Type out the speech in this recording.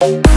you.